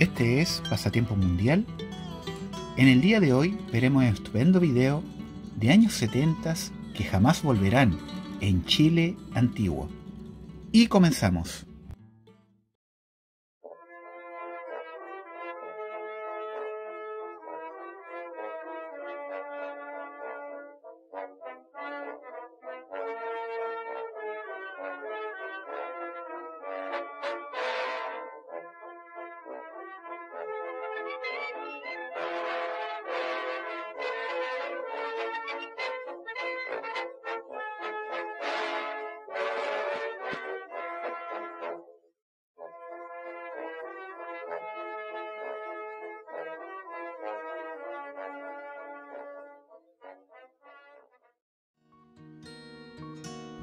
Este es Pasatiempo Mundial. En el día de hoy veremos un estupendo video de años 70 que jamás volverán en Chile antiguo. Y comenzamos.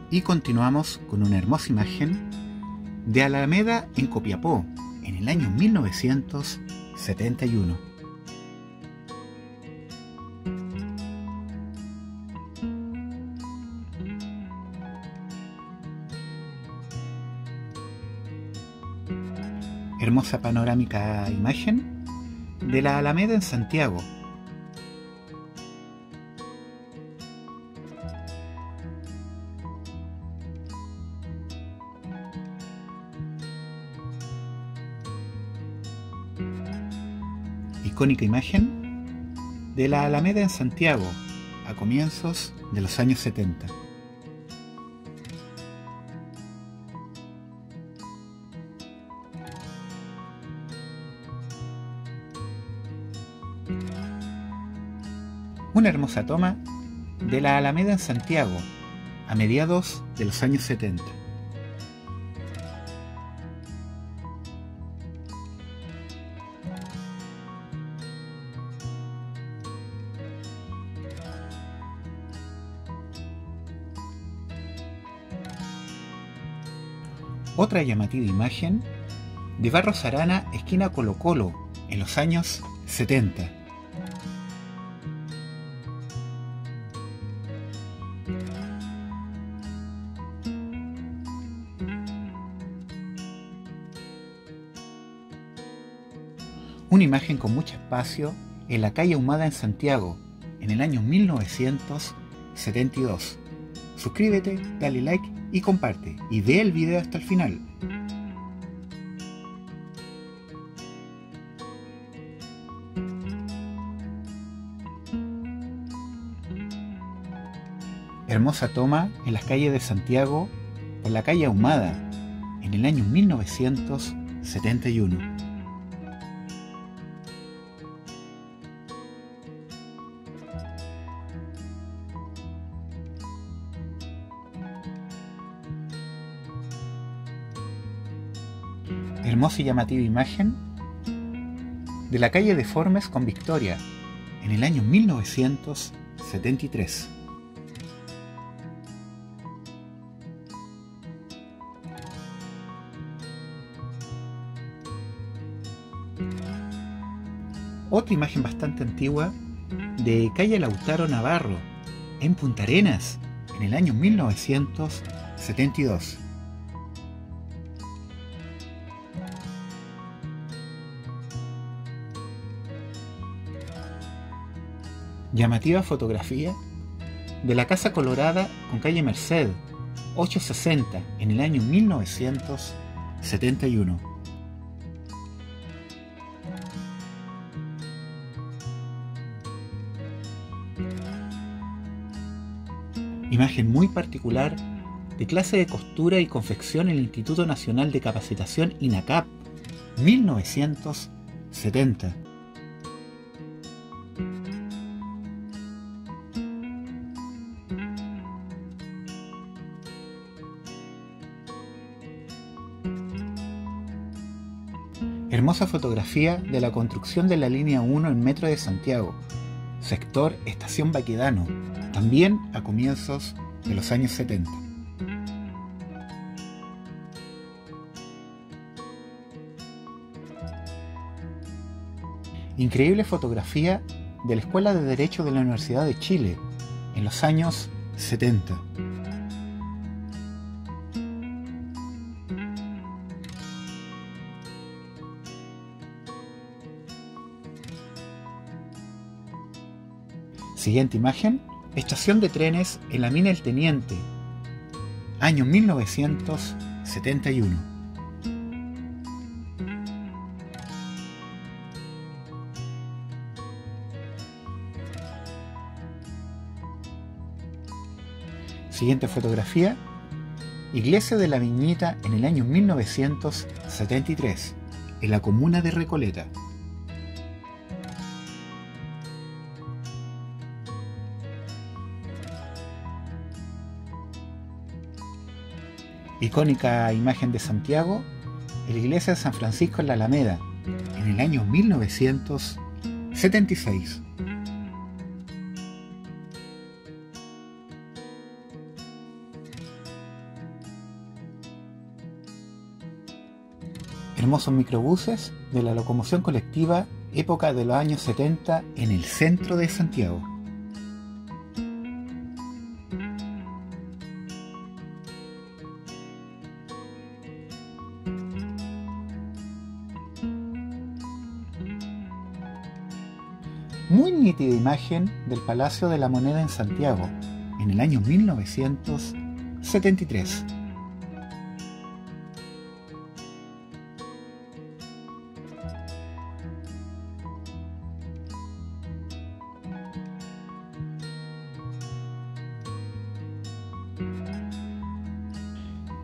Y continuamos con una hermosa imagen de Alameda en Copiapó en el año 1971. Hermosa panorámica imagen de la Alameda en Santiago, icónica imagen de la Alameda en Santiago a comienzos de los años 70. Una hermosa toma de la Alameda en Santiago a mediados de los años 70. Otra llamativa imagen de Barros Arana, esquina Colo Colo, en los años 70. Una imagen con mucho espacio en la calle Humada en Santiago, en el año 1972. Suscríbete, dale like y comparte y ve el video hasta el final. Hermosa toma en las calles de Santiago por la calle Ahumada en el año 1971. Hermosa y llamativa imagen de la calle Deformes con Victoria en el año 1973. Otra imagen bastante antigua de calle Lautaro Navarro en Punta Arenas en el año 1972. Llamativa fotografía de la Casa Colorada con calle Merced, 860, en el año 1971. Imagen muy particular de clase de costura y confección en el Instituto Nacional de Capacitación INACAP, 1970. Hermosa fotografía de la construcción de la línea 1 en Metro de Santiago, sector Estación Baquedano, también a comienzos de los años 70. Increíble fotografía de la Escuela de Derecho de la Universidad de Chile en los años 70. Siguiente imagen, estación de trenes en la mina El Teniente, año 1971. Siguiente fotografía, Iglesia de la Viñita en el año 1973, en la comuna de Recoleta. Icónica imagen de Santiago, la iglesia de San Francisco en la Alameda, en el año 1976. Hermosos microbuses de la locomoción colectiva época de los años 70 en el centro de Santiago. Muy nítida imagen del Palacio de la Moneda en Santiago, en el año 1973.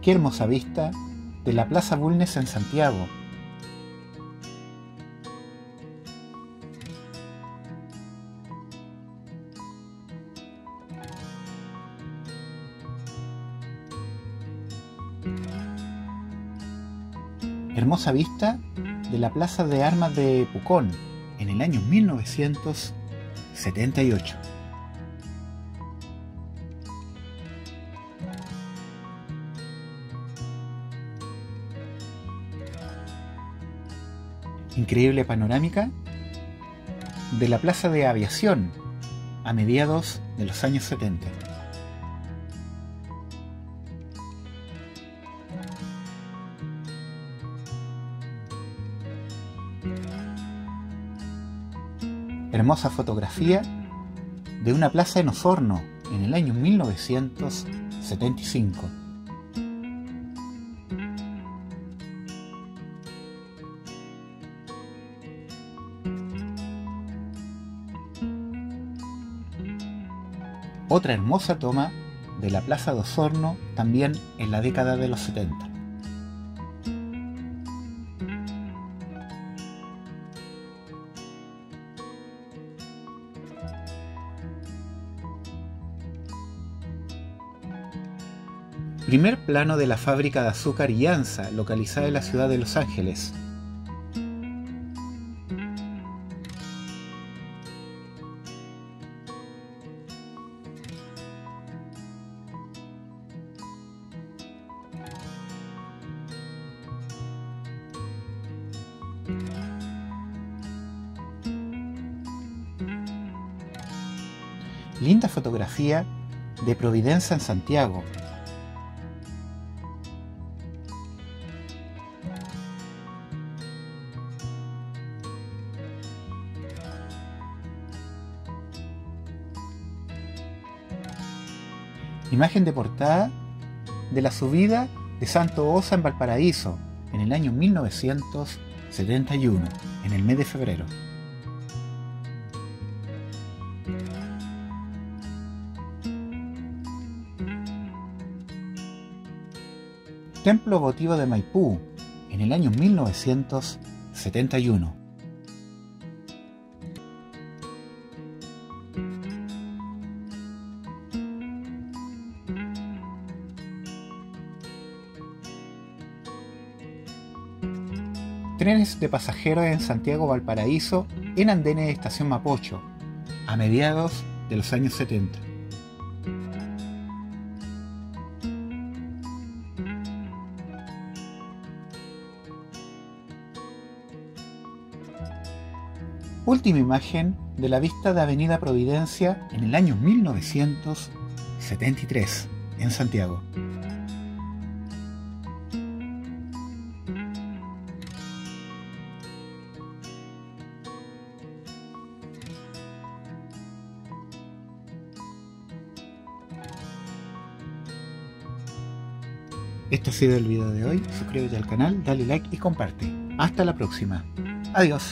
Qué hermosa vista de la Plaza Bulnes en Santiago, hermosa vista de la Plaza de Armas de Pucón en el año 1978. Increíble panorámica de la Plaza de Aviación a mediados de los años 70. Hermosa fotografía de una plaza en Osorno en el año 1975. Otra hermosa toma de la plaza de Osorno también en la década de los 70. Primer plano de la fábrica de azúcar Yanza, localizada en la ciudad de Los Ángeles. Linda fotografía de Providencia en Santiago, Imagen de portada de la subida de Santo Osa en Valparaíso en el año 1971, en el mes de febrero. Templo votivo de Maipú en el año 1971. Trenes de pasajeros en Santiago Valparaíso en andenes de estación Mapocho, a mediados de los años 70. Última imagen de la vista de Avenida Providencia en el año 1973, en Santiago. Esto ha sido el video de hoy. Suscríbete al canal, dale like y comparte. Hasta la próxima. Adiós.